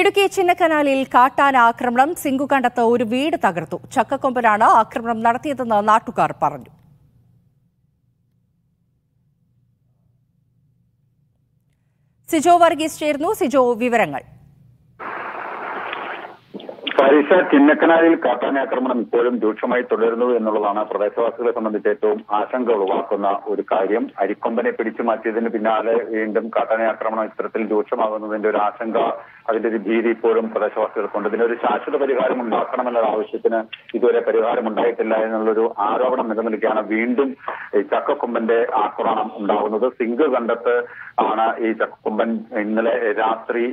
ഇടുക്കി ചിന്നക്കനാലിൽ കാട്ടാന ആക്രമണം. സിംഗുകണ്ടത്ത് ഒരു വീട് തകർത്തു. ചക്കക്കൊമ്പനാണ് ആക്രമണം നടത്തിയതെന്ന് നാട്ടുകാർ പറഞ്ഞു. സിജോ വർഗീസ് ചേർന്നു സിജോ വിവരങ്ങൾ. ഫരീസ ചിന്നക്കനാലിൽ കാട്ടാനാക്രമണം ഇപ്പോഴും രൂക്ഷമായി തുടരുന്നു എന്നുള്ളതാണ് പ്രദേശവാസികളെ സംബന്ധിച്ച് ഏറ്റവും ആശങ്ക ഉളവാക്കുന്ന ഒരു കാര്യം. അരിക്കൊമ്പനെ പിടിച്ചു മാറ്റിയതിന് പിന്നാലെ വീണ്ടും കാട്ടാനാക്രമണം ഇത്തരത്തിൽ രൂക്ഷമാകുന്നതിന്റെ ഒരു ആശങ്ക അതിന്റെ ഒരു ഭീതി ഇപ്പോഴും പ്രദേശവാസികൾക്കുണ്ട്. ഇതിനൊരു ശാശ്വത പരിഹാരം ഉണ്ടാക്കണമെന്നുള്ള ആവശ്യത്തിന് ഇതുവരെ പരിഹാരം ഉണ്ടായിട്ടില്ല എന്നുള്ളൊരു ആരോപണം നിലനിൽക്കുകയാണ് വീണ്ടും ഈ ചക്കക്കൊമ്പന്റെ ആക്രമണം ഉണ്ടാകുന്നത് സിംഗ് കണ്ടത്ത് ആണ് ഈ ചക്കക്കൊമ്പൻ ഇന്നലെ രാത്രി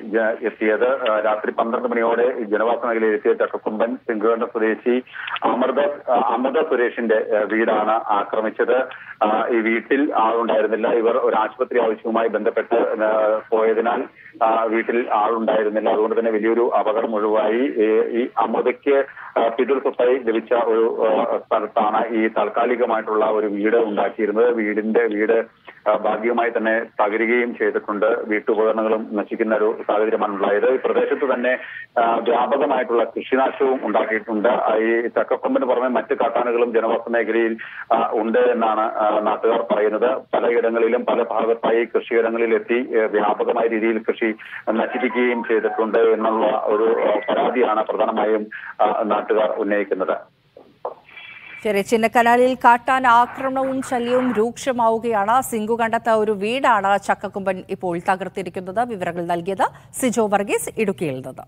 എത്തിയത്. രാത്രി പന്ത്രണ്ട് മണിയോടെ ജനവാസ മേഖലയിൽ എത്തിയ ചക്കക്കുമ്പൻ സിംഗുകളുടെ സ്വദേശി അമൃത അമൃത സുരേഷിന്റെ വീടാണ് ആക്രമിച്ചത്. ഈ വീട്ടിൽ ആളുണ്ടായിരുന്നില്ല. ഇവർ ഒരു ആശുപത്രി ആവശ്യവുമായി ബന്ധപ്പെട്ട് പോയതിനാൽ വീട്ടിൽ ആളുണ്ടായിരുന്നില്ല. അതുകൊണ്ട് തന്നെ വലിയൊരു അപകടം ഒഴിവായി. ഈ അമൃതയ്ക്ക് ആ, പിതൃ സ്വത്തായി ലഭിച്ച ഒരു സ്ഥലത്താണ് ഈ താൽക്കാലികമായിട്ടുള്ള ഒരു വീട് ഉണ്ടാക്കിയിരുന്നത്. വീടിന്റെ വീട് ഭാഗികമായി തന്നെ തകരുകയും ചെയ്തിട്ടുണ്ട്. വീട്ടുപകരണങ്ങളും നശിക്കുന്ന ഒരു സാഹചര്യമാണ് ഉണ്ടായത്. ഈ പ്രദേശത്ത് തന്നെ വ്യാപകമായിട്ടുള്ള കൃഷിനാശവും ഉണ്ടാക്കിയിട്ടുണ്ട്. ഈ ചക്കക്കൊമ്പിന് പുറമെ മറ്റ് കാട്ടാനകളും ജനവാസ മേഖലയിൽ ഉണ്ട് എന്നാണ് നാട്ടുകാർ പറയുന്നത്. പലയിടങ്ങളിലും പല ഭാഗത്തായി കൃഷിയിടങ്ങളിൽ എത്തി വ്യാപകമായ രീതിയിൽ കൃഷി നശിപ്പിക്കുകയും ചെയ്തിട്ടുണ്ട് എന്നുള്ള ഒരു പരാതിയാണ് പ്രധാനമായും നാട്ടുകാർ ഉന്നയിക്കുന്നത്. ശരി ചിന്നക്കനാലിൽ കാട്ടാൻ ആക്രമണവും ശല്യവും രൂക്ഷമാവുകയാണ്. സിംഗു കണ്ടെത്ത ഒരു വീടാണ് ചക്കക്കുമ്പൻ ഇപ്പോൾ തകർത്തിരിക്കുന്നത്. വിവരങ്ങൾ നൽകിയത് സിജോ വർഗീസ് ഇടുക്കിയിൽ നിന്ന്.